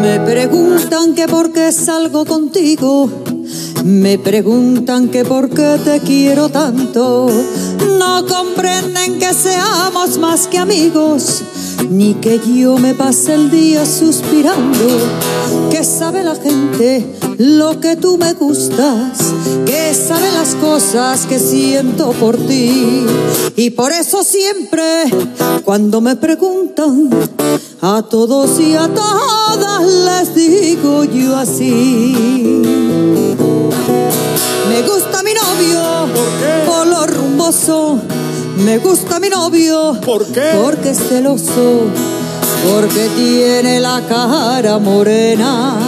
Me preguntan que por qué salgo contigo. Me preguntan que por qué te quiero tanto. No comprenden que seamos más que amigos ni que yo me pase el día suspirando, que sabe la gente lo que tú me gustas, que sabe las cosas que siento por ti. Y por eso siempre, cuando me preguntan, a todos y a todas les digo yo así. Me gusta mi novio por lo rumboso me gusta mi novio. ¿Por qué? Porque es celoso. Porque tiene la cara morena.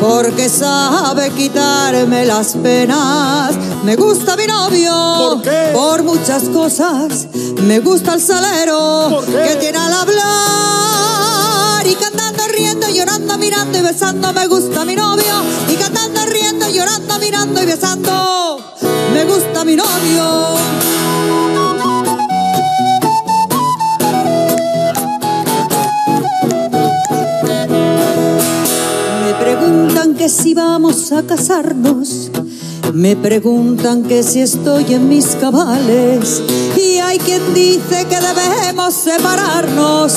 Porque sabe quitarme las penas. Me gusta mi novio. ¿Por qué? Por muchas cosas. Me gusta el salero. Que tiene al hablar. Y cantando, riendo, llorando, mirando y besando. Me gusta mi novio. Y cantando, riendo, llorando, mirando y besando. Preguntan que si vamos a casarnos. Me preguntan que si estoy en mis cabales. Y hay quien dice que debemos separarnos.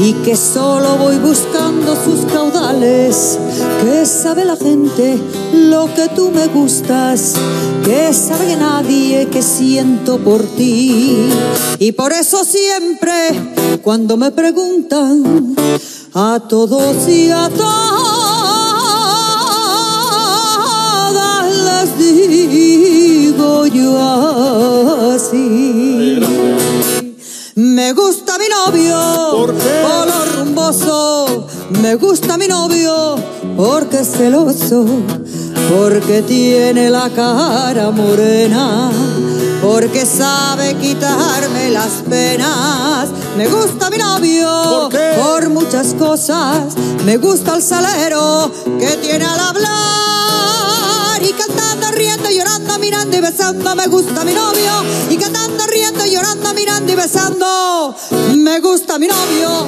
Y que solo voy buscando sus caudales. Que sabe la gente lo que tú me gustas. Que sabe nadie que siento por ti. Y por eso siempre, cuando me preguntan, a todos y a todos digo yo así. Me gusta mi novio por rumboso. Me gusta mi novio porque es celoso, porque tiene la cara morena, porque sabe quitarme las penas. Me gusta mi novio ¿Por por muchas cosas. Me gusta el salero que tiene al hablar y llorando, mirando y besando. Me gusta mi novio y cantando, riendo, llorando, mirando y besando. Me gusta mi novio